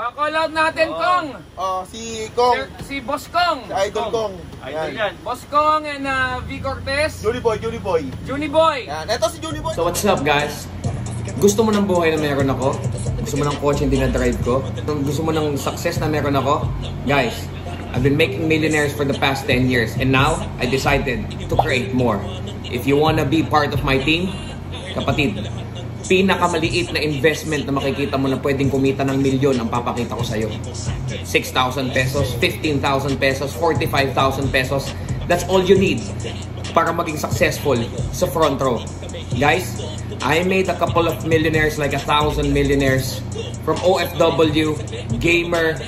Ah, call out natin, Kong. Oh, si Kong. Si, si Boss Kong. Si Idol Kong. Idol Yan. Boss Kong and uh, V. Cortez. Julie Boy, Julie Boy. Juni Boy. Yan. Ito si Julie Boy. So what's up guys? Gusto mo ng buhay na meron ako? Gusto mo ng kotse na dinadrive ko? Gusto mo ng success na meron ako? Guys, I've been making millionaires for the past 10 years and now I decided to create more. If you wanna be part of my team, kapatid, pinakamaliit na investment na makikita mo na pwedeng kumita ng milyon ang papakita ko sa'yo. 6,000 pesos, 15,000 pesos, 45,000 pesos. That's all you need para maging successful sa front row. Guys, I made a couple of millionaires like a thousand millionaires from OFW, gamer,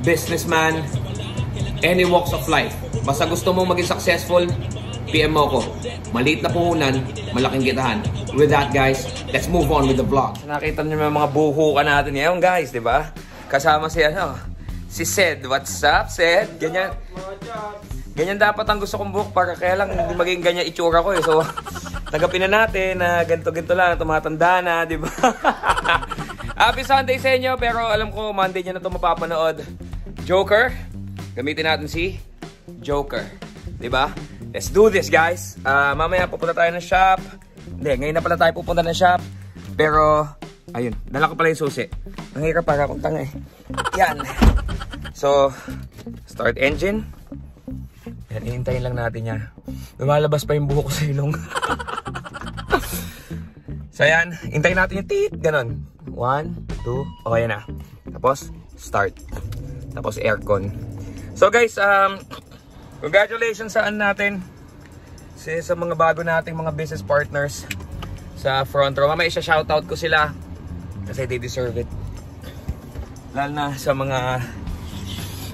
businessman, any walks of life. Basta gusto mo maging successful, PM mo ko. Maliit na puhunan, malaking kitahan. With that guys, let's move on with the vlog. Nakita niyo yung mga buho ka natin ngayon guys, di ba? Kasama si ano, si Sed. What's up, Sed? Ganyan. Ganyan dapat ang gusto kong buhok para kaya lang hindi maging ganyan itsura ko eh. So, tagapin na natin na ganito-ganito lang, tumatanda na, di ba? Happy Sunday sa inyo, pero alam ko Monday nyo na ito mapapanood. Joker, gamitin natin si Joker. Di ba? Let's do this, guys. Ah, mamaya pupunta tayo ng shop. Hindi, ngayon na pala tayo pupunta ng shop. Pero, ayun, dala ko pala yung susi. Ang hirap para akong tanga eh. Yan. So, start engine. Yan, ihintayin lang natin yan. Lumalabas pa yung buhok ko sa ilong. so, yan. Hintayin natin yung tit. Ganon. One, two, okay na. Tapos, start. Tapos, aircon. So, guys, um, congratulations sa ano natin. Sa, sa mga bago nating mga business partners sa front row. Mamaya isa shoutout ko sila kasi they deserve it. Lalo na sa mga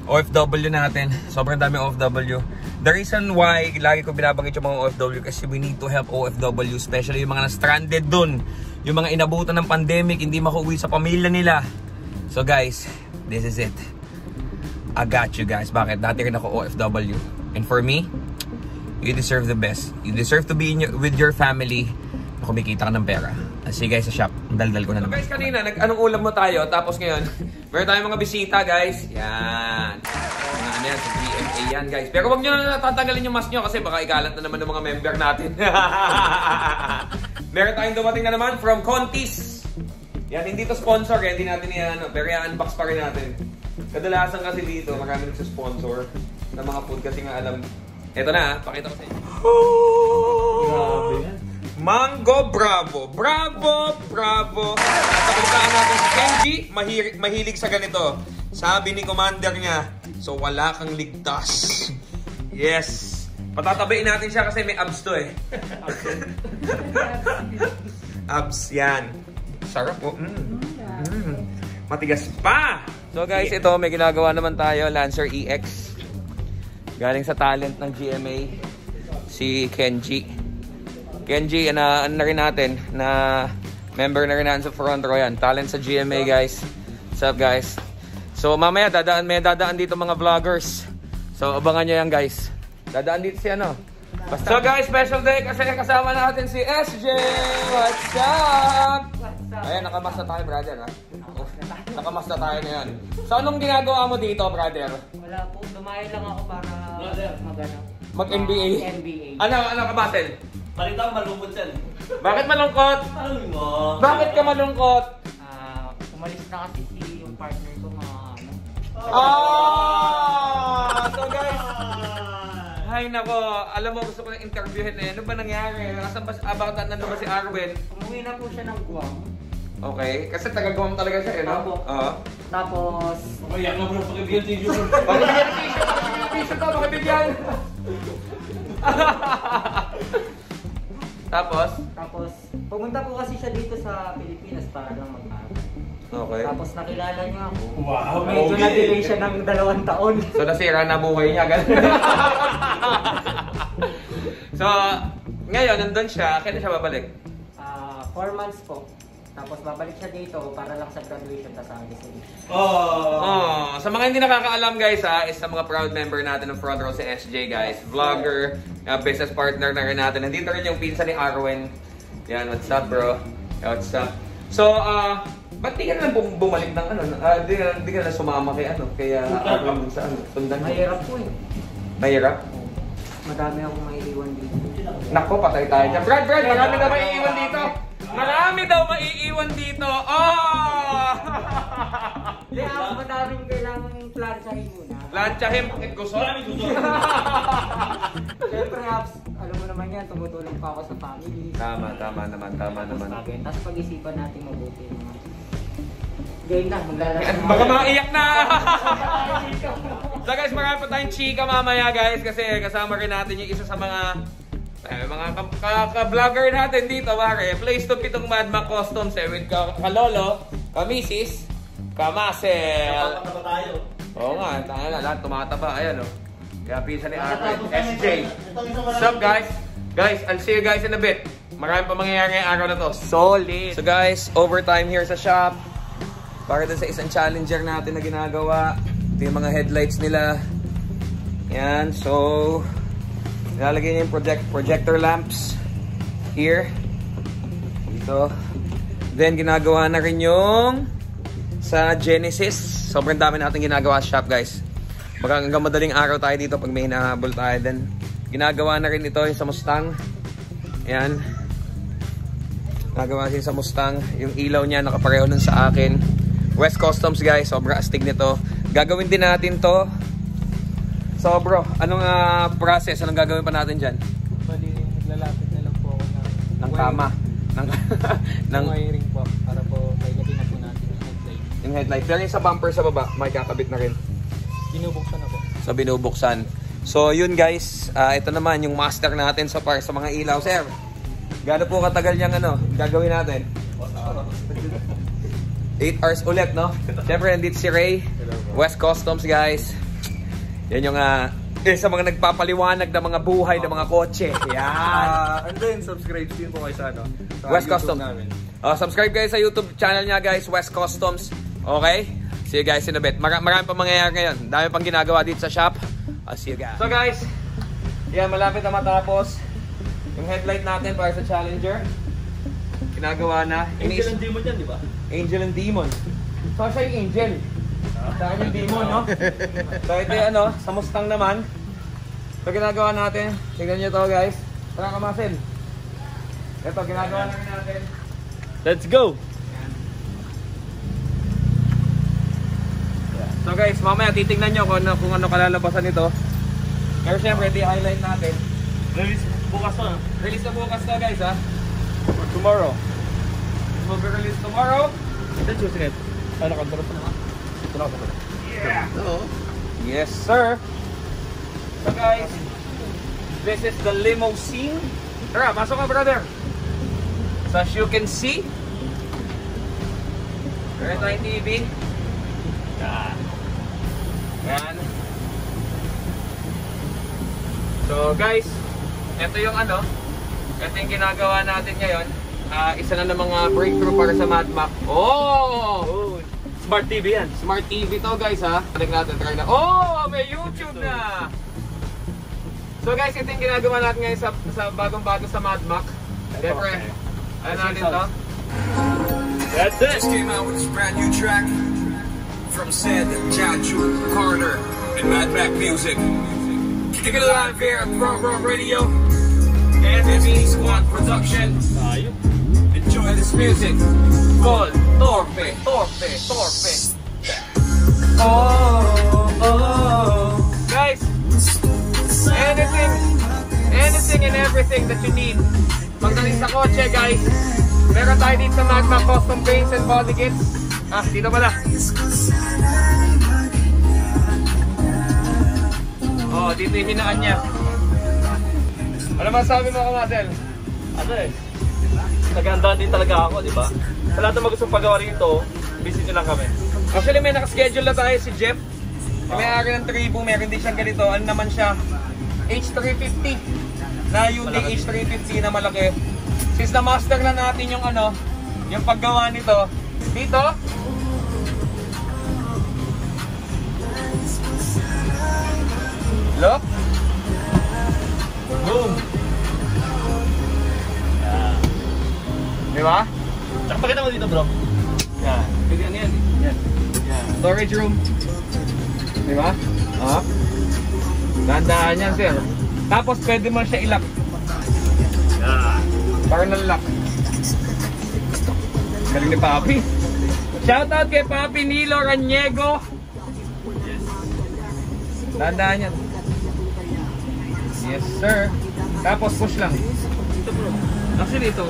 OFW natin. Sobrang dami OFW. The reason why lagi ko binabanggit yung mga OFW kasi we need to help OFW, especially yung mga na-stranded dun. Yung mga inabutan ng pandemic, hindi makauwi sa pamilya nila. So guys, this is it. I got you guys. Bakit? Dati rin ako OFW. And for me, you deserve the best. You deserve to be in your, with your family na kumikita ka ng pera. See you guys sa shop. Ang daldal ko na naman. guys, kanina, nag anong ulam mo tayo? Tapos ngayon, meron tayong mga bisita, guys. Yan. Mga ano yan, sa 3MA yan, guys. Pero wag nyo na tatanggalin yung mask nyo kasi baka ikalat na naman ng mga member natin. meron tayong dumating na naman from Contis. Yan, hindi to sponsor, eh. hindi natin i-ano, pero i-unbox pa rin natin. Kadalasan kasi dito, marami nagsa-sponsor ng mga food kasi nga alam. Ito na, ah, pakita ko sa inyo. Grabe yan. Mango Bravo. Bravo, bravo. Natapuntaan natin si Kenji, mahir- mahilig sa ganito. Sabi ni commander niya, so wala kang ligtas. Yes. Patatabain natin siya kasi may abs to eh. abs, yan. Sarap po. Mm. Mm. Matigas pa. So guys, ito may ginagawa naman tayo, Lancer EX. Galing sa talent ng GMA, si Kenji. Kenji, na, ano na rin natin, na member na rin natin sa front row yan. Talent sa GMA, guys. What's up, guys? So, mamaya, dadaan, may dadaan dito mga vloggers. So, abangan nyo yan, guys. Dadaan dito si ano. So, guys, special day kasi kasama natin si SJ! What's up? Ayan, nakamas na tayo, brother, ha? Nakamas na tayo na yan. So, anong ginagawa mo dito, brother? Wala po, dumayo lang ako para magano. Mag-NBA? NBA. Ano, ano ka, Batel? Balita ko malungkot yan. Bakit malungkot? Tanongin mo. Bakit ka malungkot? Ah, umalis na kasi si yung partner ko mga ano. Ah! So guys, Ay nako, alam mo gusto ko na interviewin eh. Ano ba nangyari? Nasaan ba, ah, bakit nandun ba si Arwen? Umuwi na po siya ng Guam. Okay, kasi taga-guam talaga siya eh, no? Opo. Oo. Tapos, Umiyak na bro, pakibigyan si Jun. Pakibigyan t-shirt, pakibigyan t-shirt ko, pakibigyan! Tapos? tapos, pumunta po kasi siya dito sa Pilipinas para lang mag-aral. Okay. Tapos nakilala niya ako. Wow, Medyo Okay. na-delay siya ng dalawang taon. So nasira na buhay niya, ganun. so, ngayon, nandun siya. Kailan siya babalik? Ah, four months po. Tapos babalik siya dito para lang sa graduation tapos ang siya. Oh. Oh, sa mga hindi nakakaalam guys ha, is sa mga proud member natin ng Front Row si SJ guys. Vlogger, uh, business partner na rin natin. Nandito rin yung pinsa ni Arwen. Yan, what's up bro? What's up? So, uh, Ba't di ka na lang bum- bumalik ng ano? Ah, di, ka- di ka na sumama kay ano? Kaya ako sa ano? Sundan. Mahirap po eh. Mahirap? Madami akong maiiwan dito. Nako, patay tayo dyan. Brad, Brad, marami daw maiiwan dito. Marami daw maiiwan dito. Oh! Hindi ako madaming kailangan planchahin muna. Lansyahin, bakit gusto? Siyempre, Abs, alam mo naman yan, tumutulong pa ako sa family. Tama, tama naman, tama naman. Tapos pag-isipan natin mabuti mga game na, maglalaro na. Baka maiyak na! so guys, marami pa tayong chika mamaya guys kasi kasama rin natin yung isa sa mga eh, mga ka- ka- ka-vlogger natin dito, pare. Place to pitong Mad Mac Customs eh, with ka kalolo, kamisis, kamasel. Na tayo. Oo nga, tayo na, lahat tumataba. Ayan, oh. Kaya pisa ni Alfred. SJ. What's up, guys? Guys, I'll see you guys in a bit. Marami pa mangyayari ngayong araw na to. Solid! So guys, overtime here sa shop. Para dun sa isang challenger natin na ginagawa. Ito yung mga headlights nila. Yan, so... Nilalagay niya yung project, projector lamps. Here. Dito. Then, ginagawa na rin yung sa Genesis. Sobrang dami natin ginagawa sa shop, guys. Baka hanggang madaling araw tayo dito pag may hinahabol tayo. Then, ginagawa na rin ito yung sa Mustang. Ayan. Nagawa din sa Mustang. Yung ilaw niya nakapareho nun sa akin. West Customs, guys. Sobrang astig nito. Gagawin din natin to. So, bro, anong ah, process? Anong gagawin pa natin dyan? Bali, naglalapit na lang po ako ng, Ng kama. Ng, ng, ng wiring po para po may lagay na po natin yung headlight. yung headlight. Pero yung sa bumper sa baba, may kakabit na rin. Binubuksan na po. sa binubuksan. So yun guys, ah, ito naman yung master natin sa par sa mga ilaw. Sir, gaano po katagal yung ano, gagawin natin? 8 hours ulit, no? Siyempre, nandito si Ray, West Customs guys. Yan yung ah, eh, sa mga nagpapaliwanag ng mga buhay ng mga kotse. Yan. Ah, and then subscribe din po kayo sa ano. Sa West YouTube Customs. namin. Oh, subscribe guys sa YouTube channel niya guys, West Customs. Okay? See you guys in a bit. Mara marami pa mangyayari ngayon. Dami pang ginagawa dito sa shop. I'll see you guys. So guys, yan malapit na matapos yung headlight natin para sa Challenger. Ginagawa na. Angel and Demon yan, di ba? Angel and Demon. So siya yung Angel. Yung Demon, no? So ito yung ano, sa Mustang naman. So ginagawa natin, tignan nyo to guys. Tara kamasin. Ito, ginagawa na rin natin. Let's go! So guys, mamaya titignan nyo kung ano, kung ano kalalabasan nito. Pero syempre, di-highlight natin. Release bukas pa. Release na bukas to guys ha. For tomorrow. It will be released tomorrow. Ito secret. Ay, nakadrop na naman. Ako Oo. Yes sir. So guys, this is the limousine. Tara, pasok ka brother. So as you can see, Red Line TV. Yan. Yan. So guys, ito yung ano, ito yung ginagawa natin ngayon. Ah, isa na ng mga breakthrough para sa Mad Max. Oh! Oh, Smart TV yan. Smart TV to guys ha. Tingnan natin, try na. Oh! May YouTube na! So guys, ito yung ginagawa natin ngayon sa, sa bagong-bago sa Mad Max. Siyempre, ano natin to? That's it! Just came out with this brand new track from said Jaju Carter and Mad Mac Music. Kick it alive here at Pro Rock Radio and MB Squad Production. Tayo. Enjoy this music. Call, torpe, torpe, torpe. Oh, oh. Guys, anything, anything and everything that you need. Pagdating sa kotse, guys, meron tayo dito sa Magma Custom Paints and Body Kits. Ah, dito pala. Oh, dito yung hinaan niya. Ano masabi mo, Kamasel? Ano eh. Nagandaan din talaga ako, di ba? Sa lahat ng mga gustong pagawa rito, visit nyo lang kami. Actually, may nakaschedule na tayo si Jeff. Yung may-ari ng tribu, meron din siyang ganito. Ano naman siya? H350 na Hyundai H350 na malaki. Since na master na natin yung ano, yung paggawa nito, dito, look, Boom! Di ba? Tsaka pakita mo dito bro. Yan. Storage room. Di ba? Oh. Dahan-dahan yan, sir. Tapos pwede mo siya ilak. Para nalak. Galing ni Papi. Shoutout kay Papi Nilo Raniego. Dahan-dahan yan. Yes, sir. Tapos push lang. Ito bro. Actually, ito.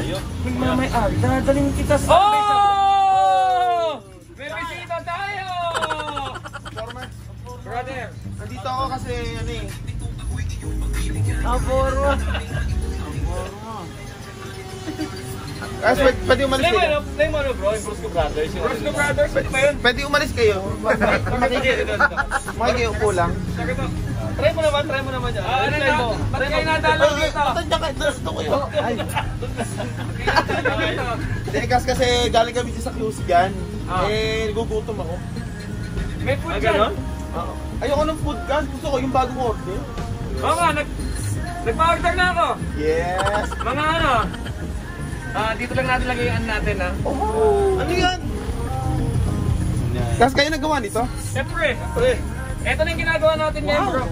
Ayun. Mamay ah, dadaling kita sa... Oh! May bisita tayo! Foreman, Brother! nandito ako kasi ano eh. Aboro! Guys, pwede, pwede umalis Play kayo. ano, play mo ano bro, yung Brusco Brothers. Brosco Brothers, ano ba yun? Pwede umalis kayo. Dito, dito. Makikiyupo lang. Sakit to. Try mo naman, try mo naman yan. Ah, ano Try na? mo. Ba't kayo nadalaw dito? Tanda ka, gusto ko yun. Ay, Dito. Hindi, guys, kasi galing kami sa QC dyan. Ah. Eh, nagugutom ako. May food Ah, dyan. Oo. Ayoko ng food, guys. Gusto ko yung bagong order. Oo nga, nag... Nagpa-order na ako. Yes. Mga ano, ah, dito lang natin lagay yung ano natin ha. Oh, ano yan? Guys, kayo nagawa nito? Siyempre, eto na yung ginagawa natin ngayon bro.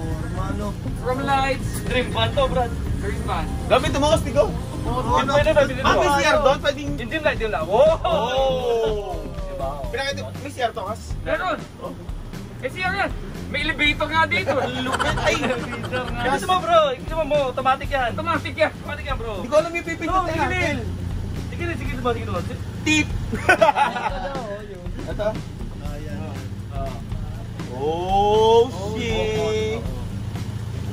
From lights, Dream van to, Brad. green pan. Gamit mo kasi ko. Pwede. Ah, may CR doon? Pwedeng... Light, dim light. Wow! Oh! Diba? Pinakita, may CR to, kas? Meron. Eh siya yan. May elevator nga dito. Lupit. Ay! Gusto mo bro, gusto mo automatic yan. Automatic yan. Automatic yan bro. Hindi ko alam yung pipindot No, na sige din. Sige sige diba, sige diba. Tit! Ito? Oh, shit!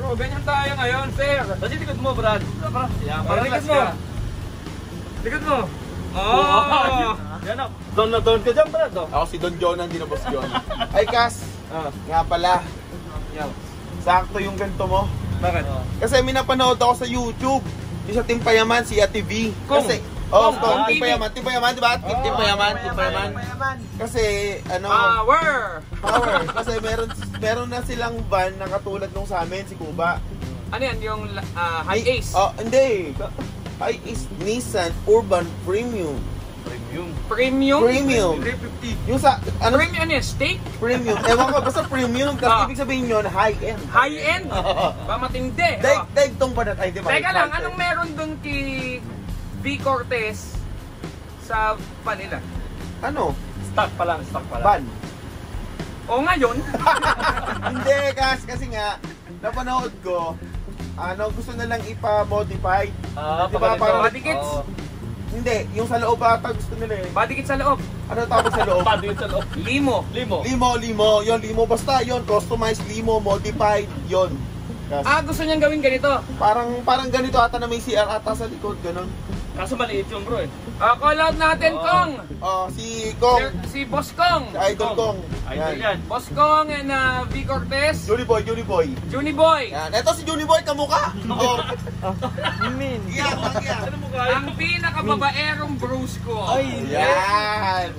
Bro, ganyan tayo ngayon, sir. Kasi likod mo, Brad. Para, yan, Para likod mo. ka. Likod mo. Oh! Yan na. Doon na doon ka dyan, Brad. Oh. Ako si Don John, hindi na boss John. Ay, Kas, Ah. nga pala. Sakto yung ganito mo. Bakit? Kasi may napanood ako sa YouTube. Yung sa Timpayaman, si Ate V. Kung? Kasi, oh, Kung, kung, Kung TV. Timpayaman, Timpayaman, di ba? Timpayaman, Timpayaman. Kasi, ano, Power! power. Kasi meron, meron na silang van na katulad nung sa amin, si Kuba. Ano yan, yung ah, high ace? Oh, hindi. High Ace Nissan Urban Premium. Premium. Premium? Premium. 350. Yung sa, ano, Premium ano yan? Steak? premium. Ewan ko, basta premium. Kasi Ah. ibig sabihin yun, high-end. High-end? Ba matindi? Daig, Oh. daig tong banat. Ay, di ba? Teka lang, anong meron dun kay V. Cortez sa Manila? Ano? Stock pa lang, stock pa lang. Ban. O ngayon, Hindi, kas, kasi nga, napanood ko, ano, gusto na lang ipa-modify. Ah, Di ba, parang- body kits? Oo. Hindi, yung sa loob ata gusto nila eh. Body kit sa loob. Ano tawag sa loob? Pado yun sa loob. Limo. Limo. Limo, limo. Yon, limo. Basta yon, customized limo, modified, yon. Kas, Ah, gusto niyang gawin ganito. parang, parang ganito ata na may CR ata sa likod, ganun. Kaso maliit yung bro eh. Ah, call out natin, Oo. Kong. Oh, si Kong, Sir- Si Boss Kong. si Idol Kong. Idol Yan. yan. Boss Kong and uh, V. Cortez. Juni Boy, Juni Boy. Juni Boy. Yan. Ito si Juni Boy, kamukha. Oh. Min. Yan, yan. Ang pinakababaerong bruise ko. Yan.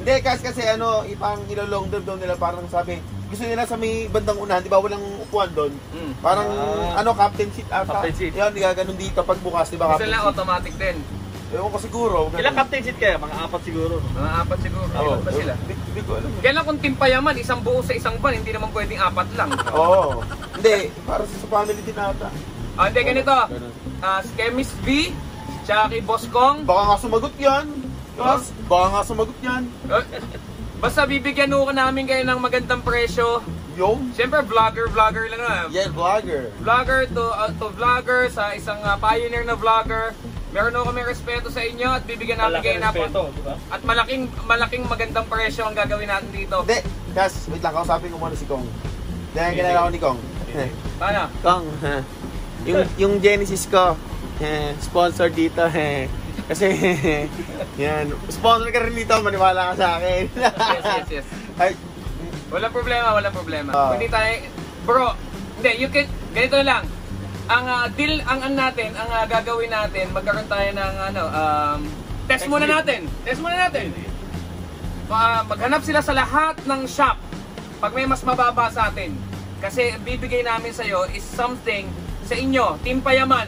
Hindi, kasi kasi ano, ipang ilolong term daw nila parang sabi, gusto nila sa may bandang unahan, di ba walang upuan doon? Mm. Parang Ah. ano, captain seat ata. Captain seat. Yan, gaganon dito pag bukas, di ba Gusto captain nila seat? automatic din. Ewan ko siguro. ganun. Ilang captain seat kaya? Mga apat siguro. Mga apat siguro. Oo. Ilan ba sila? Hindi hindi ko alam. Kaya lang kung timpayaman, isang buo sa isang van, hindi naman pwedeng apat lang. Oo. Hindi, para sa family din ata. Ah, hindi, ganito. Ganun. Ah, si Chemist V, tsaka kay Boss Kong. Baka nga sumagot yan. Yes, baka nga sumagot yan. Eh, Basta bibigyan ko namin kayo ng magandang presyo. Yung? Siyempre, vlogger, vlogger lang na. Yeah, vlogger. Vlogger to, uh, to vlogger sa isang uh, pioneer na vlogger. Meron ako kami respeto sa inyo at bibigyan namin kayo na respeto, di ba? At malaking malaking magandang presyo ang gagawin natin dito. Hindi, Kas, wait lang, kausapin ko muna si Kong. Dahil kinala ko ni Kong. Paano? Kong, ha? Yung, yung Genesis ko, eh, sponsor dito, eh. Kasi, Yan. Sponsor ka rin dito, maniwala ka sa akin. Yes, yes, yes. Ay, Walang problema, walang problema. Ah. Hindi tayo, bro, hindi, you can, ganito lang. Ang ah, deal, ang an natin, ang ah, gagawin natin, magkaroon tayo ng ano, um, test muna natin. Test muna natin. Ma- maghanap sila sa lahat ng shop pag may mas mababa sa atin. Kasi bibigay namin sa iyo is something sa inyo, Team Payaman.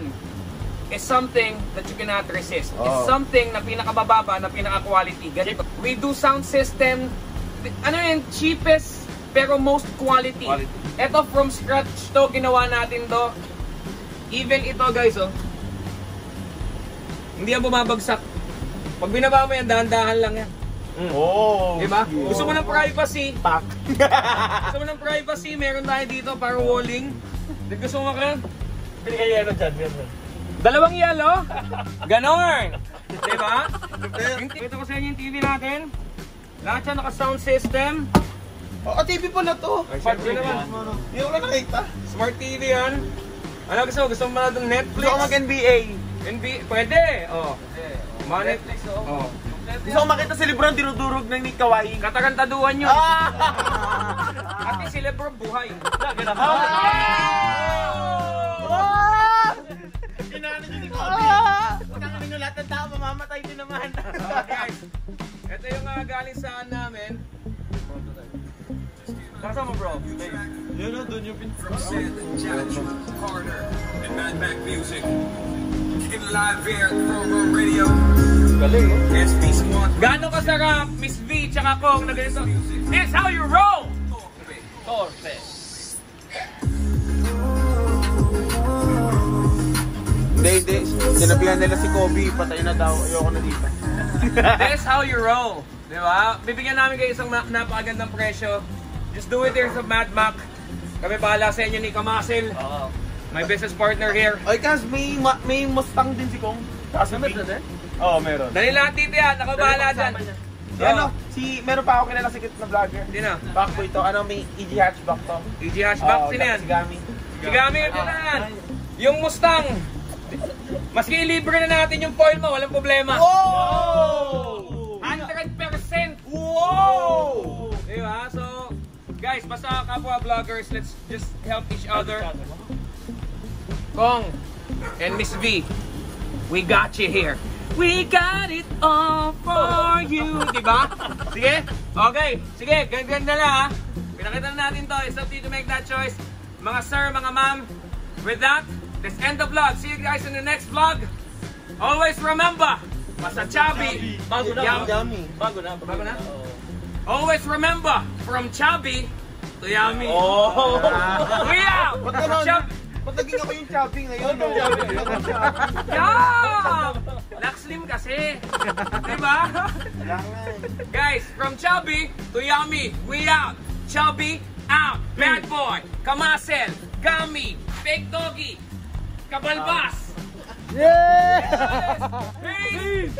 Is something that you cannot resist. Oh. It's something na pinakabababa, na pinaka-quality. Ganito. We do sound system, ano yun, cheapest, pero most quality. Quality. Ito from scratch to, ginawa natin to. Even ito guys, oh. Hindi yan bumabagsak. Pag binaba mo yan, dahan-dahan lang yan. Oh. Diba? Gusto mo ng privacy? Pak. Gusto mo ng privacy? Meron tayo dito para walling. Di gusto mo ka? Binigay yan dyan, yan. Dalawang yellow? Ganon! Diba? Ito ko sa inyo yung TV natin. Lahat yan naka-sound system. Oh, TV pala to. Smart TV naman. Hindi ko lang nakita. Smart TV yan. Ano gusto mo? Gusto mo manood ng Netflix? Gusto ko mag-NBA. NB Pwede! Oh. Mga Netflix, oh. Gusto ko makita si Lebron dinudurog ng Nick Kawhi. Katarantaduhan yun. Ah! At si Lebron buhay. Ah! Amino lahat ng tao, mamamatay din naman. So guys, ito yung uh, galing saan namin. Nasa mo bro? Yun o, doon yung pin... From Sid, Jaju, Carter, and Mad Mac Music. Kicking live here at Pro Road Radio. Galing, oh. SB Squad. Gaano kasarap, Miss V, tsaka Kong na ganito. This how you roll! Torpe. Hindi, hindi. Sinabihan nila si Kobe, patay na daw. Ayoko na dito. This how you roll. Di ba? Bibigyan namin kayo isang na- napakagandang presyo. Just do it here sa Mad Mac. Kami bahala sa inyo ni Kamasil. Oo. My business partner here. Ay, kas, may, ma- may Mustang din si Kong. Kasi ba din? Oo, meron. Dali lahat dito yan. Ako bahala dyan. Si ano, si, meron pa ako kilala sikat na vlogger. Sino? Backbo ito, ano, may EG hatchback to. EG Hashback. Oo, Sino yan? Si Gami. Si Gami ito na yan. Yung Mustang. Maski libre na natin yung foil mo, walang problema. Wow! 100%! Wow! Diba? So, guys, basta kapwa vloggers, let's just help each other. Kong and Miss V, we got you here. We got it all for you. Diba? Sige? Okay. Sige, ganda na ha. Pinakita na natin to. It's up to you to make that choice. Mga sir, mga ma'am, with that, let's end the vlog. See you guys in the next vlog. Always remember, Masa Chabi. Bago na. Yum. Bago na. Bago na? Always remember, from Chubby to Yummy. Oh! We out! Chub Ba't naging ako yung chopping ngayon? No? yeah! Lax Slim kasi. diba? Eh. Guys, from Chubby to Yummy, we out. Chubby out. Bad boy, Kamasel, Gummy, Big Doggy, Kabalbas. Yeah! Peace!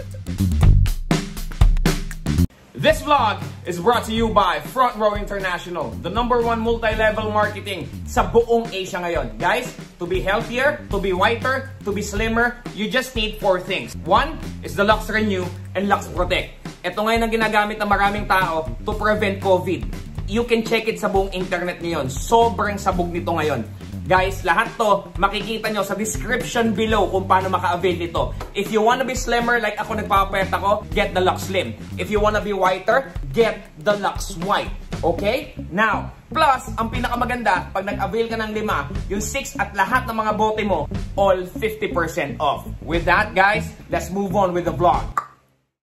This vlog is brought to you by Front Row International, the number one multi-level marketing sa buong Asia ngayon. Guys, to be healthier, to be whiter, to be slimmer, you just need four things. One is the Lux Renew and Lux Protect. Ito ngayon ang ginagamit ng maraming tao to prevent COVID. You can check it sa buong internet ngayon. Sobrang sabog nito ngayon. Guys, lahat to makikita nyo sa description below kung paano maka-avail nito. If you wanna be slimmer like ako nagpapayat ako, get the Lux Slim. If you wanna be whiter, get the Lux White. Okay? Now, plus, ang pinakamaganda, pag nag-avail ka ng lima, yung 6 at lahat ng mga bote mo, all 50% off. With that, guys, let's move on with the vlog.